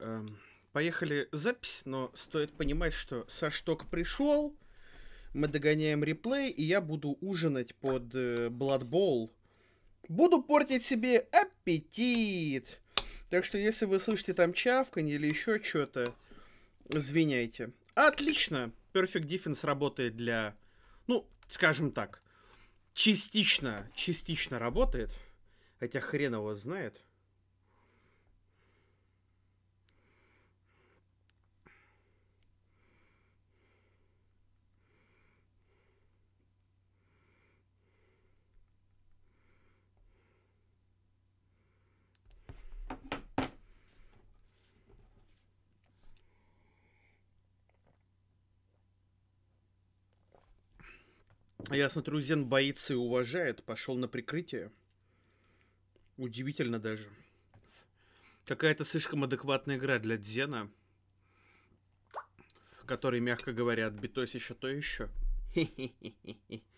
Эм, поехали запись, но стоит понимать, что Саш только пришел, мы догоняем реплей, и я буду ужинать под э, Blood Bowl. Буду портить себе аппетит. Так что если вы слышите там чавканье или еще что-то, извиняйте. Отлично. Perfect Defense работает для, ну, скажем так, частично, частично работает. Хотя хрен его знает. Я смотрю, Зен боится и уважает. Пошел на прикрытие. Удивительно даже. Какая-то слишком адекватная игра для Дзена. Который, мягко говоря, отбитось еще то еще. Хе-хе-хе-хе.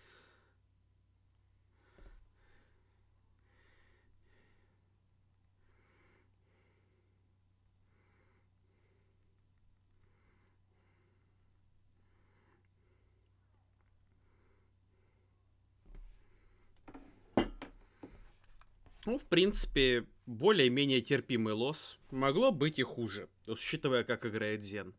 Ну, в принципе, более-менее терпимый лосс. Могло быть и хуже, учитывая, как играет Зен.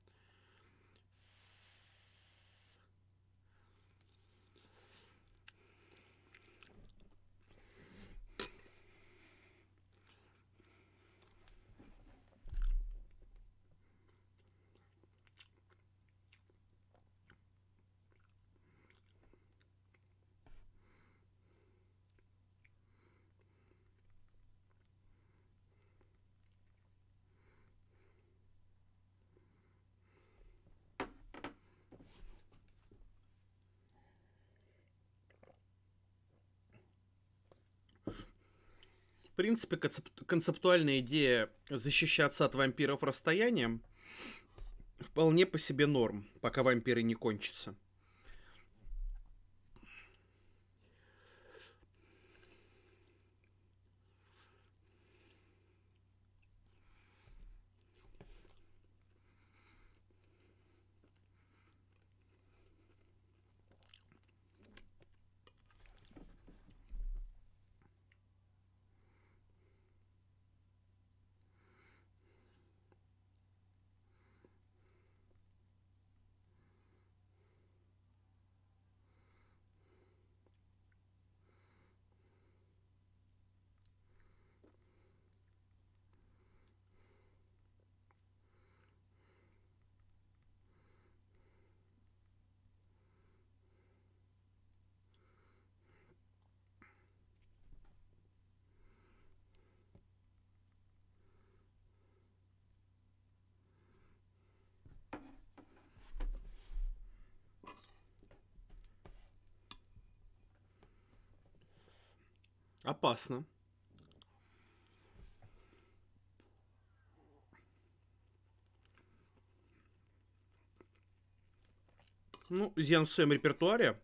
Принципе, концеп- концептуальная идея защищаться от вампиров расстоянием вполне по себе норм, пока вампиры не кончатся. Опасно. Ну, Зен в своем репертуаре,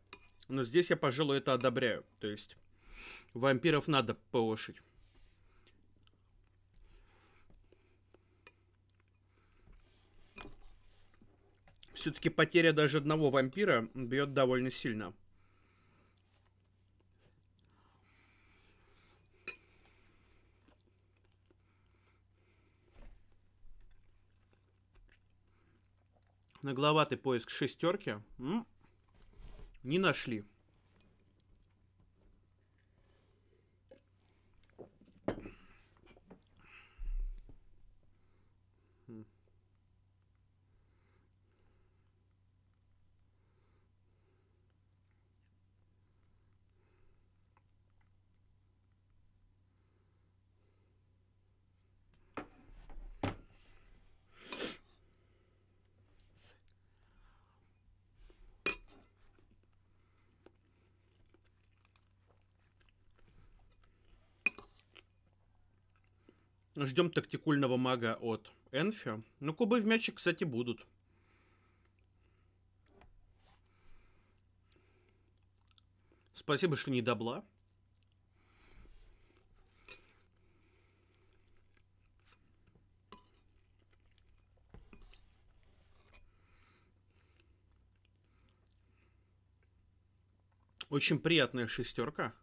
но здесь я, пожалуй, это одобряю. То есть вампиров надо повышить. Все-таки потеря даже одного вампира бьет довольно сильно. Нагловатый поиск шестерки. Не нашли. Ждем тактикульного мага от Энфи. Ну, кубы в мячик, кстати, будут. Спасибо, что не добла. Очень приятная шестерка.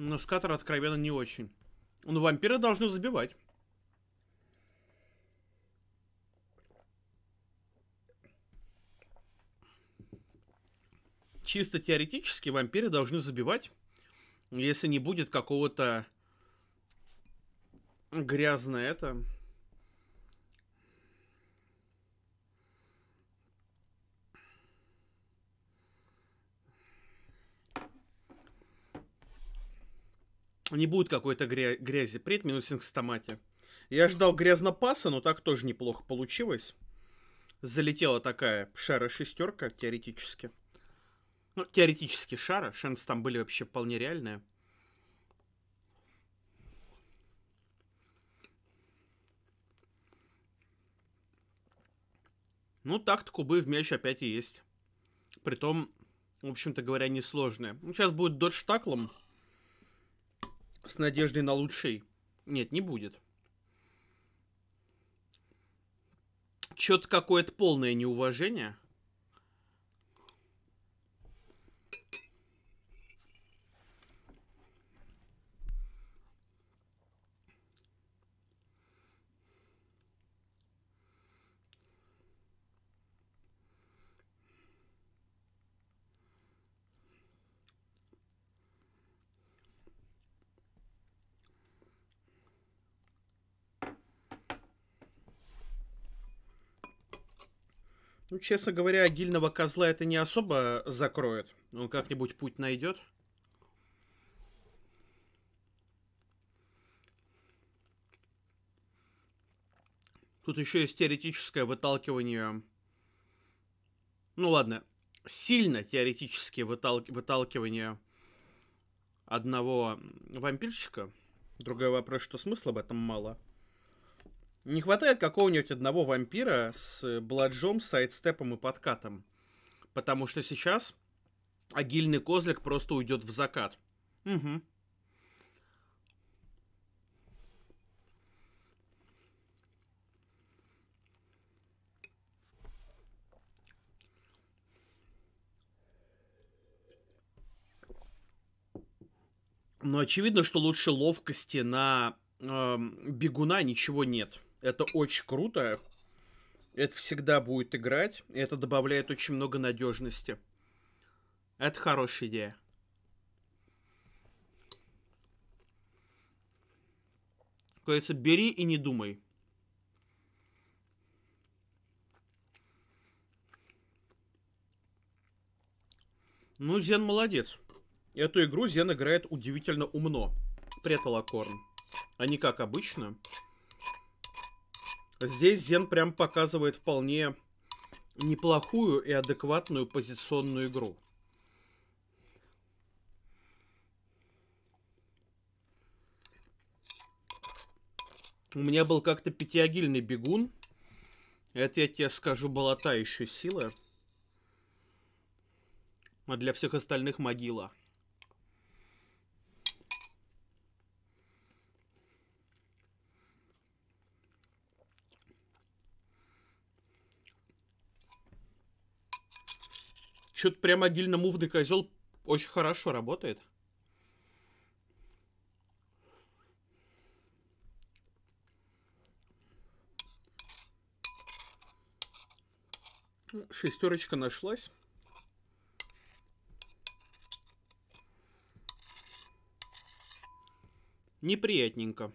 Но скатер откровенно не очень. Ну, вампиры должны забивать. Чисто теоретически вампиры должны забивать, если не будет какого-то грязное это... Не будет какой-то гря- грязи. Привет, минусинг с томате. Я ждал грязнопаса, но так тоже неплохо получилось. Залетела такая шара шестерка, теоретически. Ну, теоретически шара. Шансы там были вообще вполне реальные. Ну, так-то кубы в мяч опять и есть. Притом, в общем-то говоря, несложные. Ну, сейчас будет додж таклом. С надеждой на лучший. Нет, не будет. Чё-то какое-то полное неуважение. Честно говоря, гильного козла это не особо закроет. Он как-нибудь путь найдет. Тут еще есть теоретическое выталкивание. Ну ладно, сильно теоретически вытал... выталкивание одного вампирчика. Другой вопрос, что смысла в этом мало. Не хватает какого-нибудь одного вампира с бладжом, сайдстепом и подкатом. Потому что сейчас агильный козлик просто уйдет в закат. Угу. Но очевидно, что лучше ловкости на э, бегуна ничего нет. Это очень круто. Это всегда будет играть. И это добавляет очень много надежности. Это хорошая идея. Говорится, бери и не думай. Ну, Зен молодец. Эту игру Зен играет удивительно умно. Преталакорн. А не как обычно. Здесь Зен прям показывает вполне неплохую и адекватную позиционную игру. У меня был как-то пятиагильный бегун. Это, я тебе скажу, была та еще сила. А для всех остальных могила. Что-то прям отдельно мувный козел очень хорошо работает. Шестерочка нашлась. Неприятненько.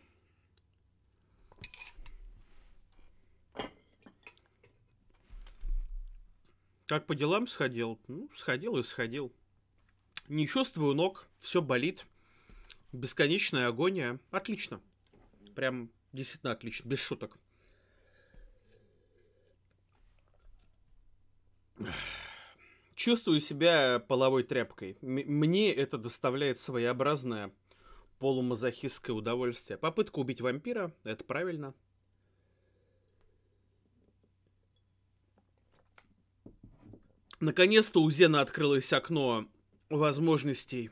Как по делам сходил? Ну, сходил и сходил. Не чувствую ног, все болит. Бесконечная агония. Отлично. Прям действительно отлично, без шуток. Чувствую себя половой тряпкой. М- мне это доставляет своеобразное полумазохистское удовольствие. Попытка убить вампира, это правильно. Наконец-то у Зена открылось окно возможностей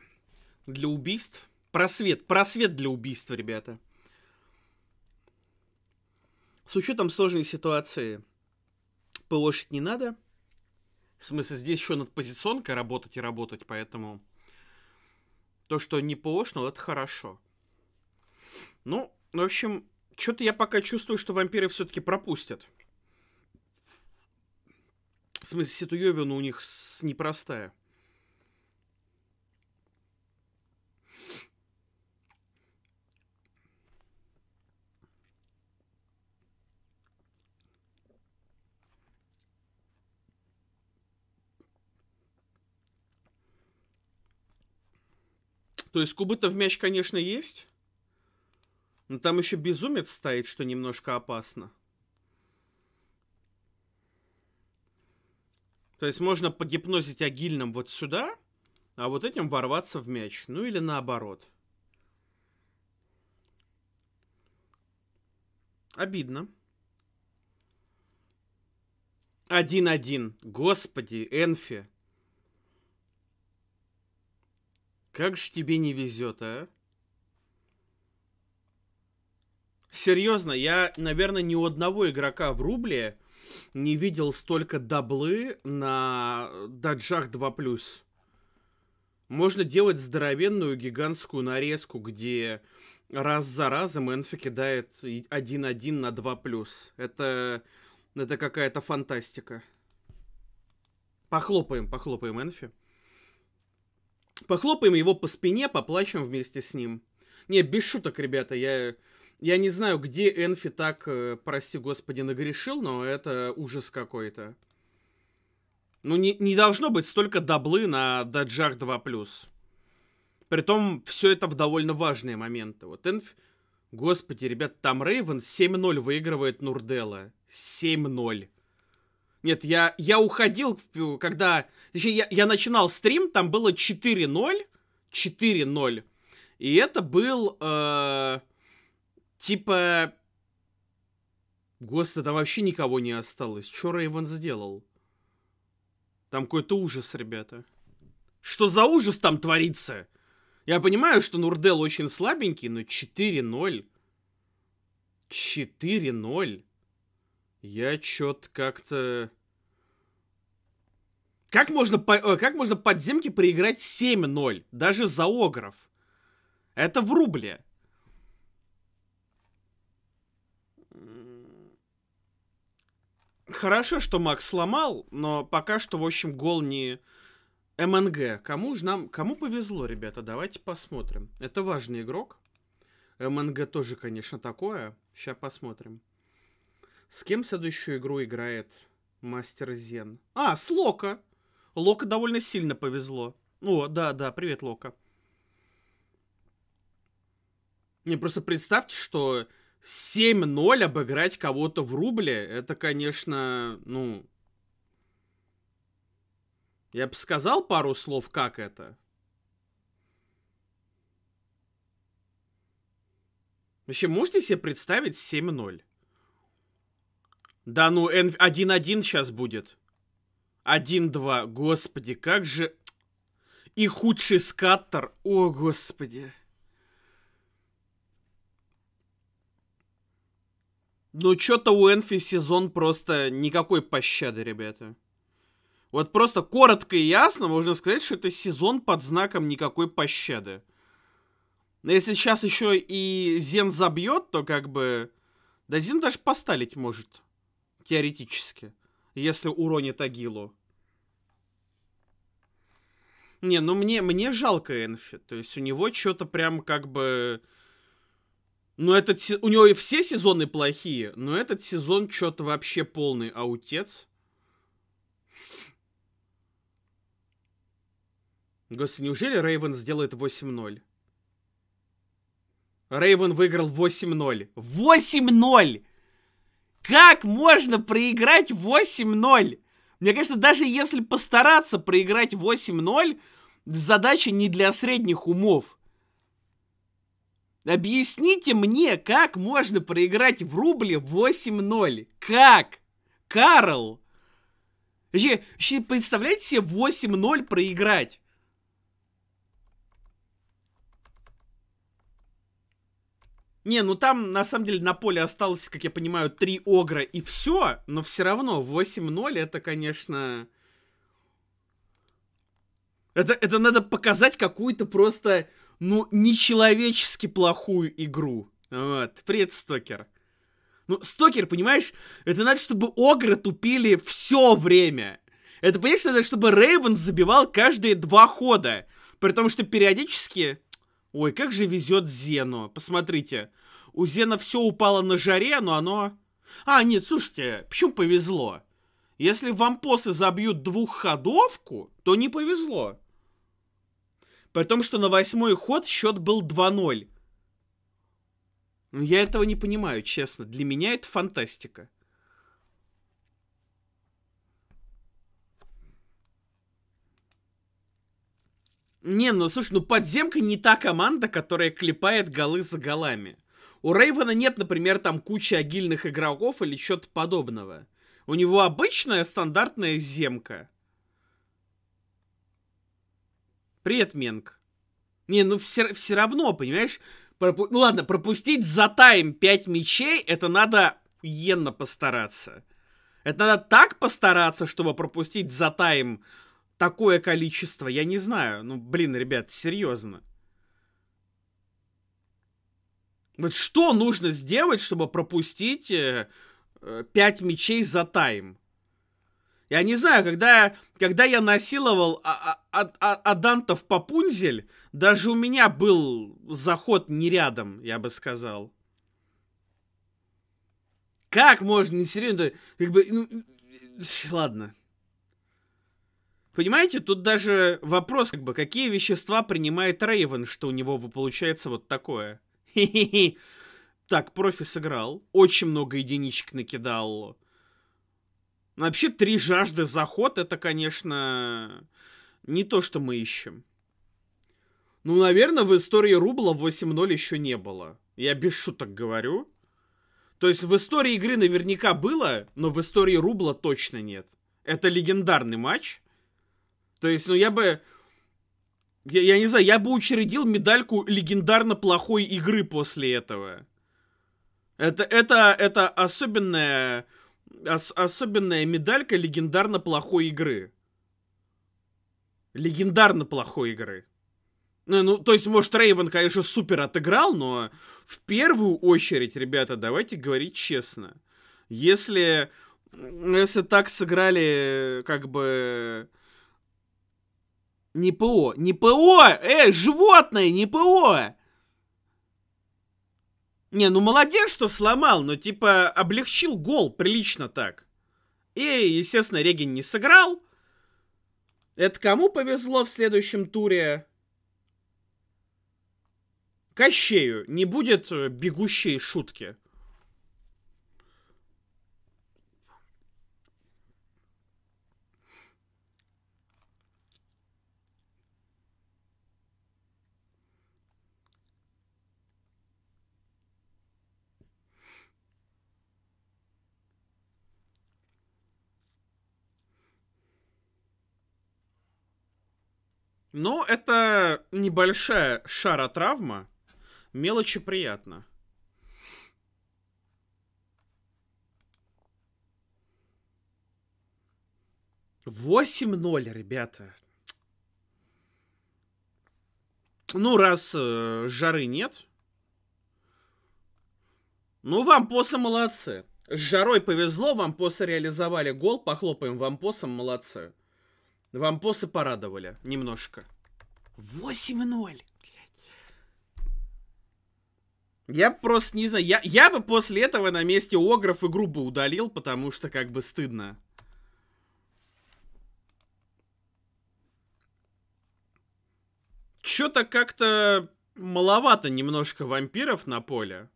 для убийств. Просвет, просвет для убийства, ребята. С учетом сложной ситуации ПОшить не надо. В смысле, здесь еще над позиционкой работать и работать, поэтому то, что не ПОшнул, это хорошо. Ну, в общем, что-то я пока чувствую, что вампиры все-таки пропустят. В смысле, Ситуевина у них непростая. То есть кубытов мяч, конечно, есть. Но там еще безумец стоит, что немножко опасно. То есть можно погипнозить агильным вот сюда, а вот этим ворваться в мяч. Ну или наоборот. Обидно. Один-один. Господи, Энфи. Как же тебе не везет, а? Серьезно, я, наверное, ни у одного игрока в рубле не видел столько даблы на даджах 2+. Можно делать здоровенную гигантскую нарезку, где раз за разом Энфи кидает 1-1 на 2+. Это, это какая-то фантастика. Похлопаем, похлопаем Энфи. Похлопаем его по спине, поплачем вместе с ним. Не, без шуток, ребята, я, я не знаю, где Энфи так, э, прости господи, нагрешил, но это ужас какой-то. Ну, не, не должно быть столько даблы на даджах 2+. Притом, все это в довольно важные моменты. Вот Энфи... Господи, ребят, там Рейвен 7-0 выигрывает Нурдела. 7-0. Нет, я, я уходил, когда... Точнее, я, я начинал стрим, там было 4-0. 4-0. И это был... Э, типа... Господи, там вообще никого не осталось. Что Рейвен сделал? Там какой-то ужас, ребята. Что за ужас там творится? Я понимаю, что Нурдел очень слабенький, но 4-0. 4-0. Я чё-то как-то... Как можно, по... Э, как можно подземки проиграть 7-0? Даже за Огров. Это в рубле. Хорошо, что Макс сломал, но пока что, в общем, гол не МНГ. Кому же нам... Кому повезло, ребята? Давайте посмотрим. Это важный игрок. МНГ тоже, конечно, такое. Сейчас посмотрим. С кем следующую игру играет Мастер Зен? А, с Лока. Лока довольно сильно повезло. О, да, да, привет, Лока. Не, просто представьте, что 7-0 обыграть кого-то в рубле, это, конечно, ну... Я бы сказал пару слов, как это. Вообще, можете себе представить 7-0? Да ну, 1-1 сейчас будет. 1-2. Господи, как же... И худший скаттер. О, господи. Ну, что-то у Энфи сезон просто никакой пощады, ребята. Вот просто коротко и ясно можно сказать, что это сезон под знаком никакой пощады. Но если сейчас еще и Зен забьет, то как бы... Да Зен даже посталить может. Теоретически. Если уронит Агилу. Не, ну мне, мне жалко Энфи. То есть у него что-то прям как бы... Ну, этот, у него и все сезоны плохие, но этот сезон что-то вообще полный аутец. Господи, неужели Рейвен сделает 8-0? Рейвен выиграл 8-0. 8-0! Как можно проиграть 8-0? Мне кажется, даже если постараться проиграть 8-0, задача не для средних умов. Объясните мне, как можно проиграть в рубле 8-0? Как? Карл! Вообще, представляете себе 8-0 проиграть? Не, ну там, на самом деле, на поле осталось, как я понимаю, три огра и все, но все равно 8-0 это, конечно... Это, это надо показать какую-то просто, ну, нечеловечески плохую игру. Вот, привет, Стокер. Ну, Стокер, понимаешь, это надо, чтобы огры тупили все время. Это, понимаешь, надо, чтобы Рейвен забивал каждые два хода. При том, что периодически Ой, как же везет Зену. Посмотрите. У Зена все упало на жаре, но оно... А, нет, слушайте, почему повезло? Если вампосы забьют двухходовку, то не повезло. При том, что на восьмой ход счет был 2-0. Я этого не понимаю, честно. Для меня это фантастика. Не, ну слушай, ну подземка не та команда, которая клепает голы за голами. У Рейвена нет, например, там кучи агильных игроков или что-то подобного. У него обычная стандартная земка. Привет, Менг. Не, ну все, все равно, понимаешь? Пропу... Ну ладно, пропустить за тайм 5 мячей, это надо енно постараться. Это надо так постараться, чтобы пропустить за тайм такое количество, я не знаю. Ну, блин, ребят, серьезно. Вот что нужно сделать, чтобы пропустить э, 5 э, мечей за тайм? Я не знаю, когда, когда я насиловал а, а, а, Адантов по пунзель, даже у меня был заход не рядом, я бы сказал. Как можно, не серьезно, как бы, ну, ладно. Понимаете, тут даже вопрос, как бы, какие вещества принимает Рейвен, что у него получается вот такое. Хе-хе-хе. Так, профи сыграл. Очень много единичек накидал. Вообще, три жажды заход, это, конечно, не то, что мы ищем. Ну, наверное, в истории рубла 8-0 еще не было. Я без шуток говорю. То есть в истории игры наверняка было, но в истории рубла точно нет. Это легендарный матч. То есть, ну, я бы... Я, я не знаю, я бы учредил медальку легендарно плохой игры после этого. Это, это, это особенная, ос, особенная медалька легендарно плохой игры. Легендарно плохой игры. Ну, ну, то есть, может, Рейвен, конечно, супер отыграл, но в первую очередь, ребята, давайте говорить честно. Если, если так сыграли, как бы, не ПО. Не ПО! Эй, животное, не ПО! Не, ну молодец, что сломал, но типа облегчил гол прилично так. И, естественно, Реген не сыграл. Это кому повезло в следующем туре? Кощею. Не будет э, бегущей шутки. Ну, это небольшая шаротравма. Мелочи приятно. Восемь ноль, ребята. Ну, раз э, жары нет. Ну, вам посы молодцы. С жарой повезло, вам посы реализовали гол. Похлопаем вам посом, молодцы. Вампосы порадовали немножко. 8-0. Я просто не знаю. Я, я бы после этого на месте Огров игру бы удалил, потому что как бы стыдно. Чё-то как-то маловато немножко вампиров на поле.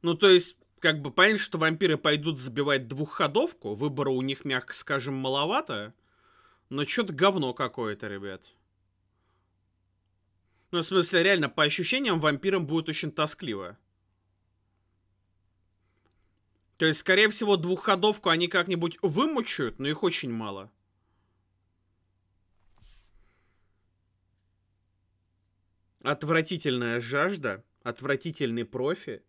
Ну, то есть, как бы понятно, что вампиры пойдут забивать двухходовку. Выбора у них, мягко скажем, маловато. Но что-то говно какое-то, ребят. Ну, в смысле, реально, по ощущениям, вампирам будет очень тоскливо. То есть, скорее всего, двухходовку они как-нибудь вымучают, но их очень мало. Отвратительная жажда. Отвратительный профи.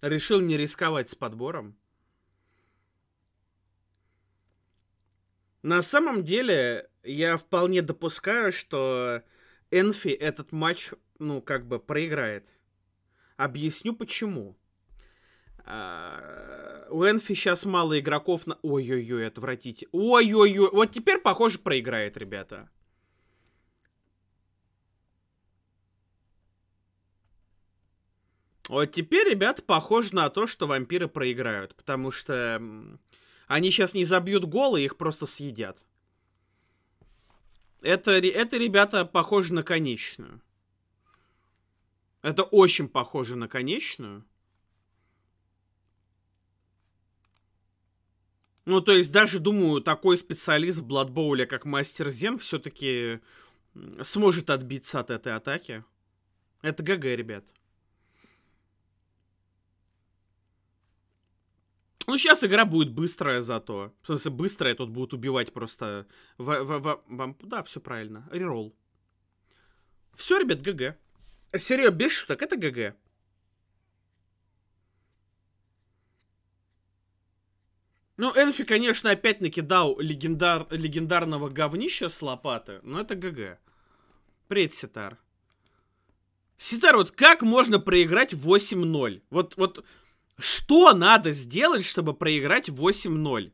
Решил не рисковать с подбором. На самом деле, я вполне допускаю, что Энфи этот матч, ну, как бы проиграет. Объясню почему. А, у Энфи сейчас мало игроков на... Ой-ой-ой, отвратите. Ой-ой-ой. Вот теперь, похоже, проиграет, ребята. Вот теперь, ребята, похоже на то, что вампиры проиграют. Потому что они сейчас не забьют голы, их просто съедят. Это, это, ребята, похоже на конечную. Это очень похоже на конечную. Ну, то есть, даже, думаю, такой специалист в Бладбоуле, как Мастер Зен, все-таки сможет отбиться от этой атаки. Это GG, ребят. Ну, сейчас игра будет быстрая зато. В смысле, быстрая, тут будут убивать просто... В, в, в, вам... Да, все правильно. Reroll. Все, ребят, GG. Серьезно, без шуток, это GG. Ну, Enfy, конечно, опять накидал легендар... легендарного говнища с лопаты, но это GG. Привет, Ситар. Ситар, вот как можно проиграть 8-0? Вот, вот что надо сделать, чтобы проиграть 8-0?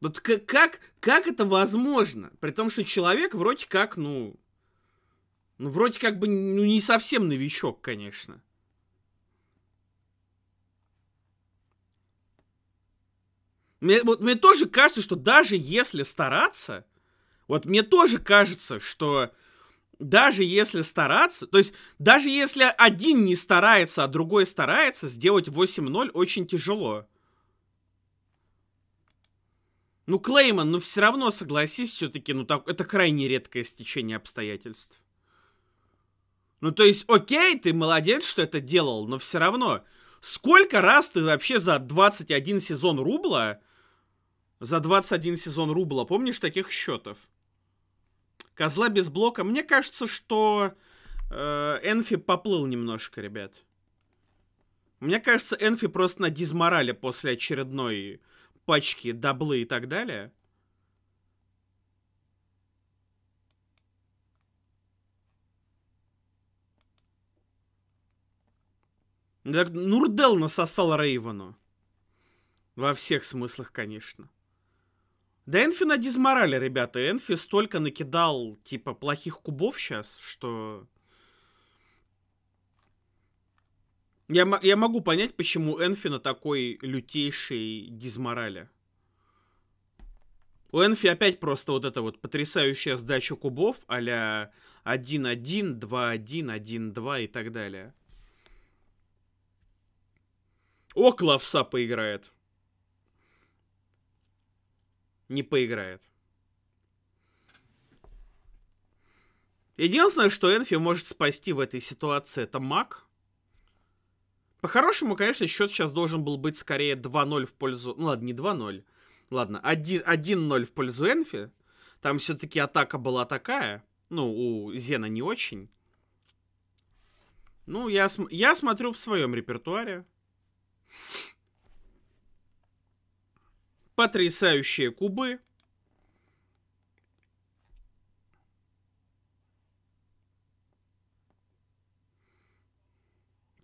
Вот как, как, как это возможно? При том, что человек вроде как, ну... Ну, вроде как бы, ну, не совсем новичок, конечно. Мне, вот, мне тоже кажется, что даже если стараться, вот мне тоже кажется, что даже если стараться, то есть даже если один не старается, а другой старается, сделать 8-0 очень тяжело. Ну, Клейман, ну все равно, согласись, все-таки, ну так, это крайне редкое стечение обстоятельств. Ну, то есть, окей, ты молодец, что это делал, но все равно. Сколько раз ты вообще за 21 сезон рубла, за 21 сезон рубла, помнишь таких счетов? Козла без блока. Мне кажется, что э, Энфи поплыл немножко, ребят. Мне кажется, Энфи просто на дизморале после очередной пачки, даблы и так далее. Так Нурдел насосал Рейвену. Во всех смыслах, конечно. Да Энфи на дизморале, ребята. Энфи столько накидал, типа, плохих кубов сейчас, что... Я, я могу понять, почему Энфи на такой лютейшей дизморале. У Энфи опять просто вот эта вот потрясающая сдача кубов а-ля 1-1, 2-1, 1-2 и так далее. О, Клавса поиграет не поиграет. Единственное, что Энфи может спасти в этой ситуации, это маг. По-хорошему, конечно, счет сейчас должен был быть скорее 2-0 в пользу... Ну ладно, не 2-0. Ладно, 1-0 в пользу Энфи. Там все-таки атака была такая. Ну, у Зена не очень. Ну, я, см... я смотрю в своем репертуаре. Потрясающие кубы.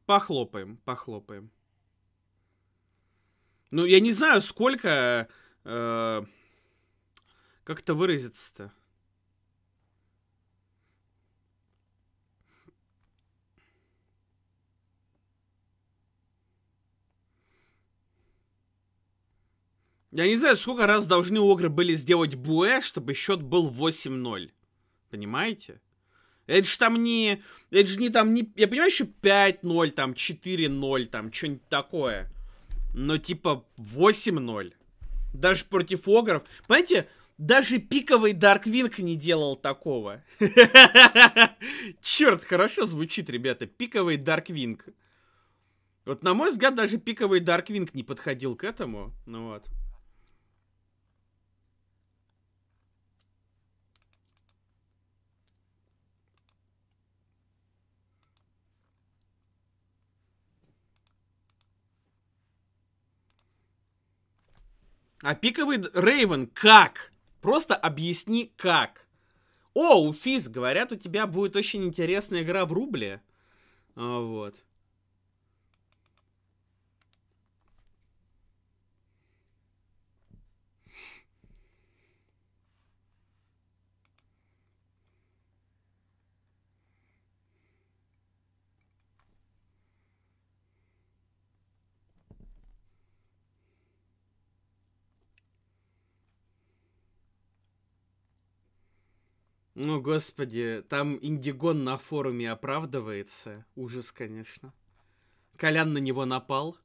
Похлопаем, похлопаем. Ну, я не знаю, сколько... Э, как это выразиться-то? Я не знаю, сколько раз должны Огры были сделать Буэ, чтобы счет был 8-0. Понимаете? Это же там не... Это же не там не... Я понимаю, что 5-0, там 4-0, там что-нибудь такое. Но типа 8-0. Даже против Огров. Понимаете, даже пиковый Дарквинг не делал такого. Черт, хорошо звучит, ребята. Пиковый Дарквинг. Вот на мой взгляд, даже пиковый Дарквинг не подходил к этому. Ну вот. А пиковый Рейвен как? Просто объясни как. О, Уфис, говорят, у тебя будет очень интересная игра в рубле. А, вот. Ну, господи, там Индигон на форуме оправдывается. Ужас, конечно. Колян на него напал.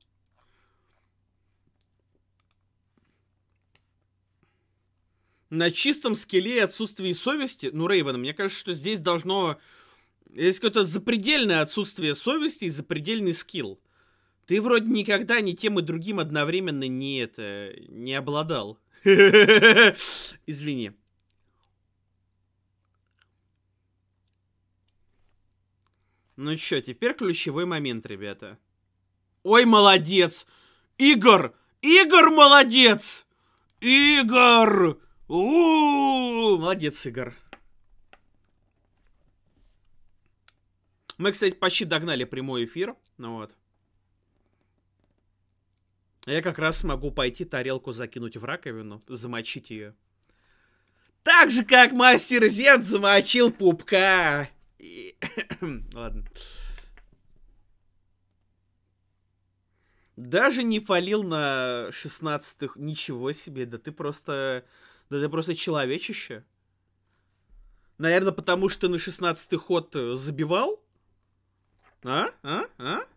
На чистом скеле и отсутствии совести, ну, Рейвен, мне кажется, что здесь должно... Есть какое-то запредельное отсутствие совести и запредельный скилл. Ты вроде никогда ни тем и другим одновременно не это... не обладал. Извини. Ну чё, теперь ключевой момент, ребята. Ой, молодец! Игорь! Игорь молодец! Игорь! У -у -у! Молодец, Игорь. Мы, кстати, почти догнали прямой эфир. Ну вот. Я как раз смогу пойти тарелку закинуть в раковину, замочить ее. Так же, как мастер Зен замочил пупка. И... Ладно. Даже не фалил на 16-х. Ничего себе, да ты просто... Да ты просто человечище. Наверное, потому что на 16-й ход забивал? А? А? А?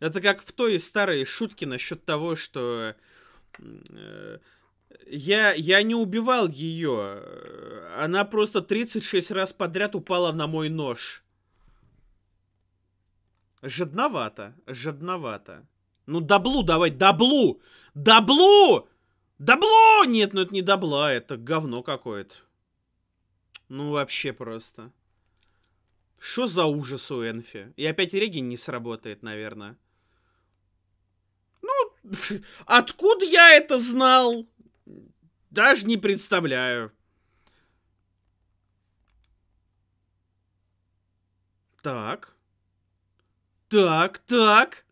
Это как в той старой шутке насчет того, что э, я, я не убивал ее. Она просто 36 раз подряд упала на мой нож. Жадновато, жадновато. Ну, даблу давай, даблу! Даблу! Даблу! Нет, ну это не дабла, это говно какое-то. Ну, вообще просто. Что за ужас у Энфи? И опять реген не сработает, наверное. Ну, откуда я это знал? Даже не представляю. Так. Так, так.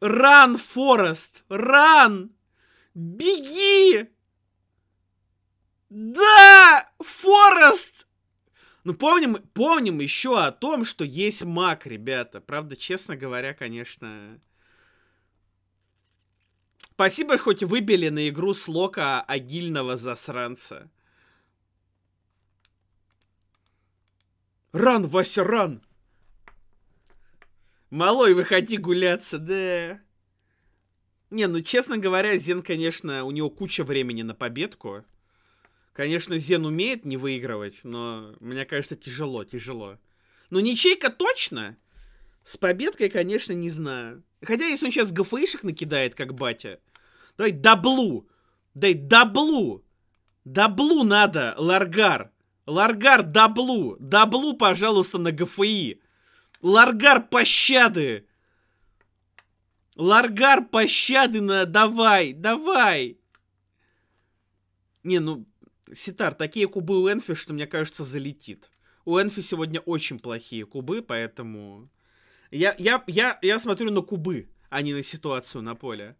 Ран, Форест! Ран! Беги! Да! Форест! Ну, помним, помним еще о том, что есть маг, ребята. Правда, честно говоря, конечно... Спасибо, хоть выбили на игру слока агильного засранца. Ран, Вася, ран! Малой, выходи гуляться, да. Не, ну, честно говоря, Зен, конечно, у него куча времени на победку. Конечно, Зен умеет не выигрывать, но мне кажется, тяжело, тяжело. Но ничейка точно. С победкой, конечно, не знаю. Хотя, если он сейчас ГФИшек накидает, как батя, Давай даблу. Дай даблу. Даблу надо, Ларгар. Ларгар, даблу. Даблу, пожалуйста, на ГФИ. Ларгар, пощады. Ларгар, пощады на... Давай, давай. Не, ну, Ситар, такие кубы у Энфи, что, мне кажется, залетит. У Энфи сегодня очень плохие кубы, поэтому... Я, я, я, я смотрю на кубы, а не на ситуацию на поле.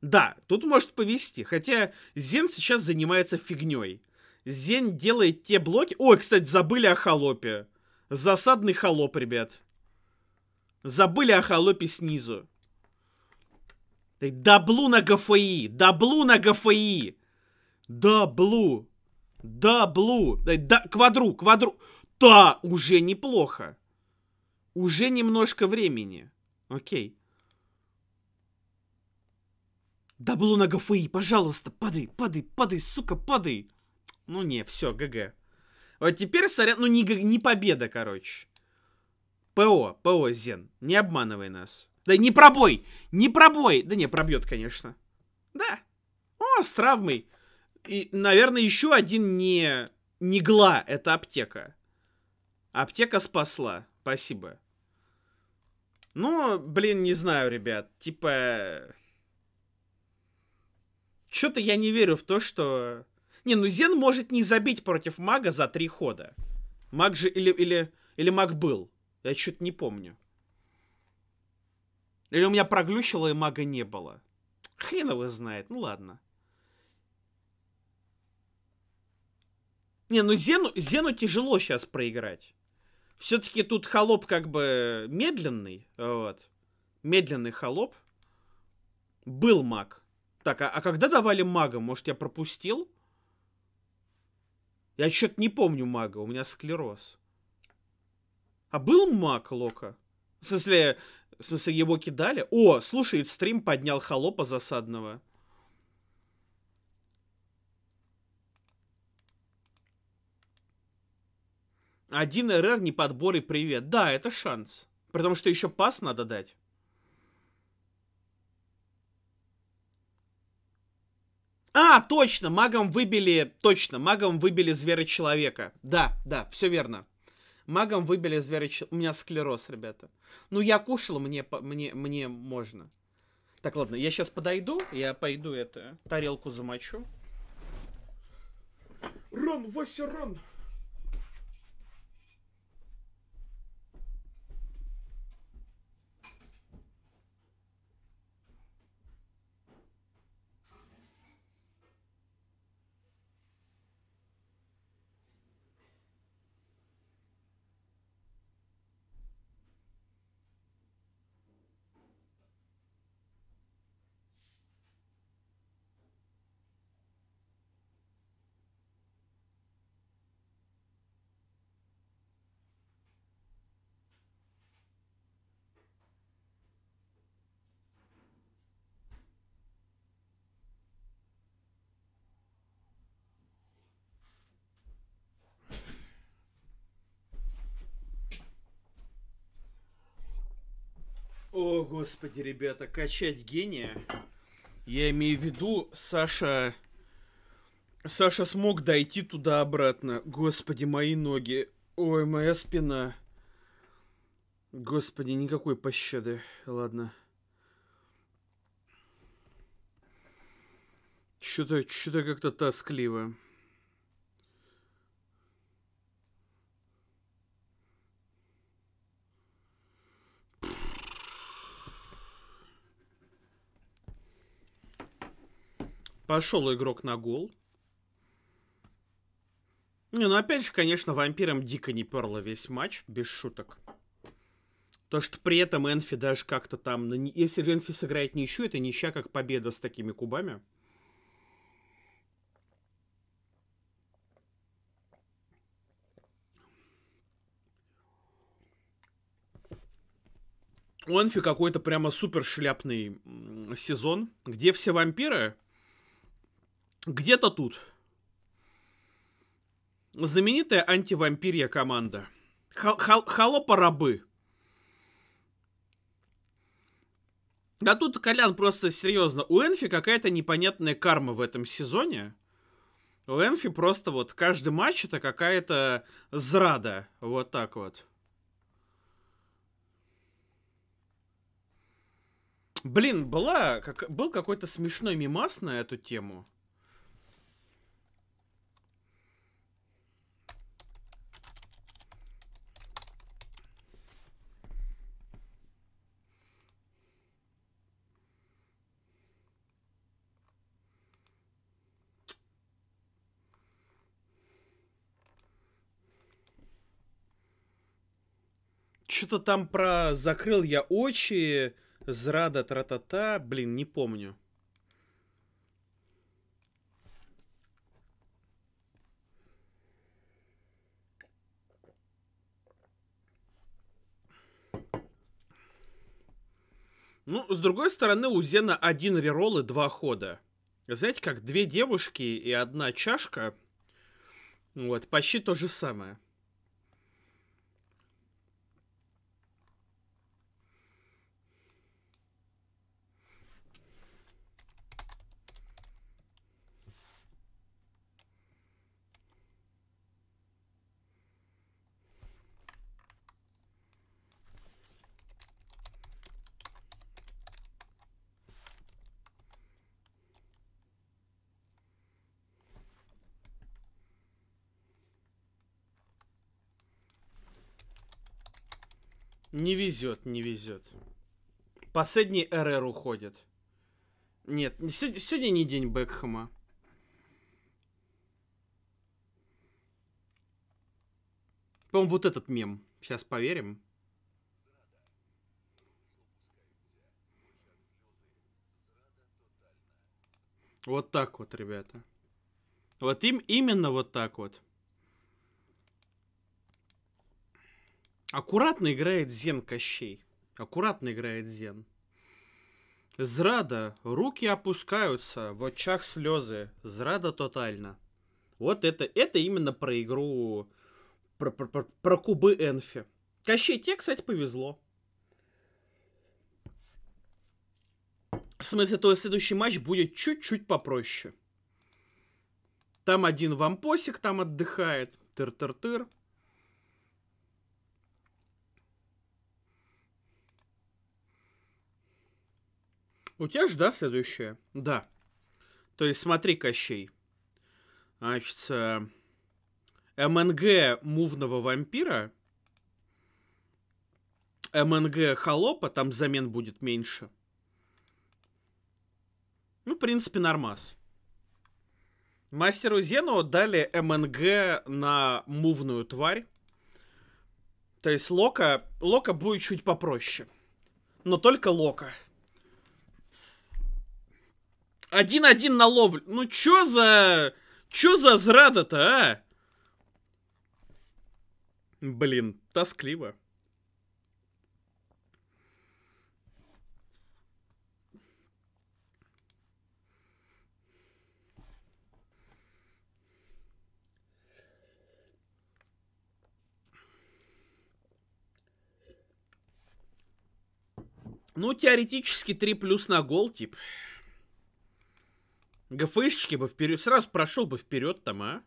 Да, тут может повести. Хотя Зен сейчас занимается фигней. Зен делает те блоки... Ой, кстати, забыли о холопе. Засадный холоп, ребят. Забыли о холопе снизу. Даблу на ГФИ! Даблу на ГФИ! Даблу! Даблу! Да, квадру, квадру! Да, уже неплохо. Уже немножко времени. Окей. Даблу на ГФИ, пожалуйста, падай, падай, падай, сука, падай. Ну не, все, ГГ. Вот теперь, сорян, ну не, не победа, короче. ПО, ПО, Зен, не обманывай нас. Да не пробой, не пробой. Да не, пробьет, конечно. Да. О, с травмой. И, наверное, еще один не... Не гла, это аптека. Аптека спасла. Спасибо. Ну, блин, не знаю, ребят. Типа... Что-то я не верю в то, что... Не, ну Зен может не забить против мага за три хода. Маг же... Или, или, или маг был. Я что-то не помню. Или у меня проглючило и мага не было. Хрен его знает. Ну ладно. Не, ну Зену, Зену тяжело сейчас проиграть. Все-таки тут холоп как бы медленный. Вот. Медленный холоп. Был маг. Так, а, а когда давали мага? Может, я пропустил? Я что-то не помню мага, у меня склероз. А был маг Лока? В смысле, в смысле, его кидали? О, слушает стрим, поднял холопа засадного. Один РР не подбор и привет. Да, это шанс. Потому что еще пас надо дать. А, точно, магом выбили, точно, магом выбили зверя-человека. Да, да, все верно. Магом выбили зверя У меня склероз, ребята. Ну, я кушал, мне, мне, мне можно. Так, ладно, я сейчас подойду, я пойду это, тарелку замочу. Рон, Вася, Рон! О, господи, ребята, качать гения. Я имею в виду, Саша... Саша смог дойти туда-обратно. Господи, мои ноги. Ой, моя спина. Господи, никакой пощады. Ладно. Что-то что как-то тоскливо. Пошел игрок на гол. Не, ну опять же, конечно, вампирам дико не перло весь матч, без шуток. То, что при этом Энфи даже как-то там... Если же Энфи сыграет ничью, это ничья как победа с такими кубами. У Энфи какой-то прямо супер шляпный сезон, где все вампиры где-то тут. Знаменитая антивампирья команда. Холопа-рабы. А тут, Колян, просто серьезно. У Энфи какая-то непонятная карма в этом сезоне. У Энфи просто вот каждый матч это какая-то зрада. Вот так вот. Блин, была, как, был какой-то смешной мимас на эту тему. Что-то там про закрыл я очи, зрада тра-та-та, блин, не помню. Ну, с другой стороны, у Зена один реролл и два хода. Знаете, как две девушки и одна чашка. Вот, почти то же самое. Не везет, не везет. Последний РР уходит. Нет, сегодня, не день Бекхэма. По-моему, вот этот мем. Сейчас поверим. Вот так вот, ребята. Вот им именно вот так вот. Аккуратно играет Зен Кощей. Аккуратно играет Зен. Зрада. Руки опускаются, в очах слезы. Зрада тотально. Вот это, это именно про игру, про, про, про, про кубы Энфи. Кощей тебе, кстати, повезло. В смысле, то следующий матч будет чуть-чуть попроще. Там один вампосик там отдыхает. Тыр-тыр-тыр. У тебя же, да, следующее? Да. То есть смотри, Кощей. Значит, э, МНГ мувного вампира, МНГ холопа, там замен будет меньше. Ну, в принципе, нормас. Мастеру Зену дали МНГ на мувную тварь. То есть Лока, Лока будет чуть попроще. Но только Лока. Один-один на ловлю. Ну чё за... Чё за зрада-то, а? Блин, тоскливо. Ну, теоретически 3 плюс на гол, тип. ГФшечки бы вперед, сразу прошел бы вперед там, а?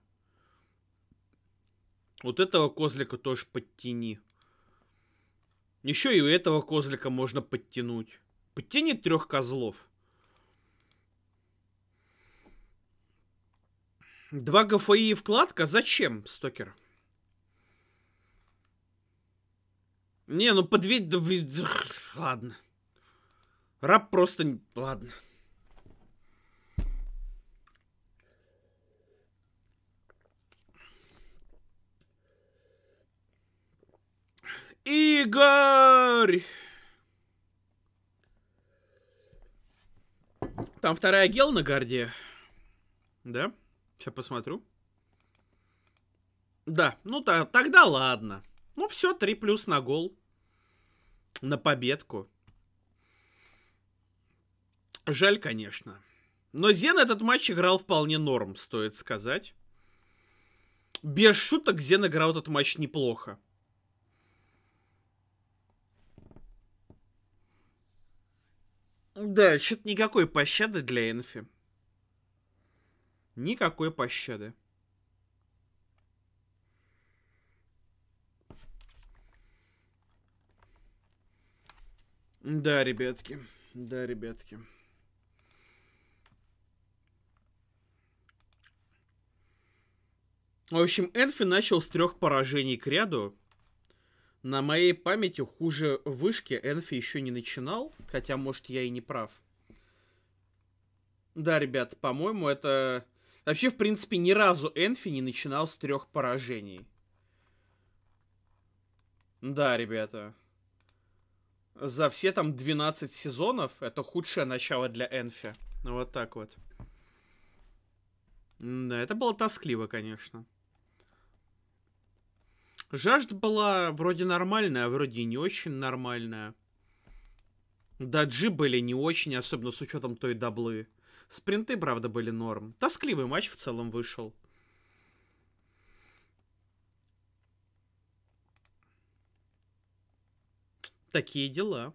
Вот этого козлика тоже подтяни. Еще и у этого козлика можно подтянуть. Подтяни трех козлов. Два ГФИ и вкладка? Зачем, Стокер? Не, ну подведь... Ладно. Раб просто... Ладно. Игорь! Там вторая гел на гарде. Да? Сейчас посмотрю. Да, ну то, тогда ладно. Ну все, 3 плюс на гол. На победку. Жаль, конечно. Но Зен этот матч играл вполне норм, стоит сказать. Без шуток Зен играл этот матч неплохо. Да, что-то никакой пощады для Энфи. Никакой пощады. Да, ребятки. Да, ребятки. В общем, Энфи начал с трех поражений к ряду. На моей памяти хуже вышки Энфи еще не начинал, хотя, может, я и не прав. Да, ребят, по-моему, это... Вообще, в принципе, ни разу Энфи не начинал с трех поражений. Да, ребята. За все там 12 сезонов это худшее начало для Энфи. Вот так вот. Да, это было тоскливо, конечно. Жажда была вроде нормальная, а вроде не очень нормальная. Даджи были не очень, особенно с учетом той даблы. Спринты, правда, были норм. Тоскливый матч в целом вышел. Такие дела.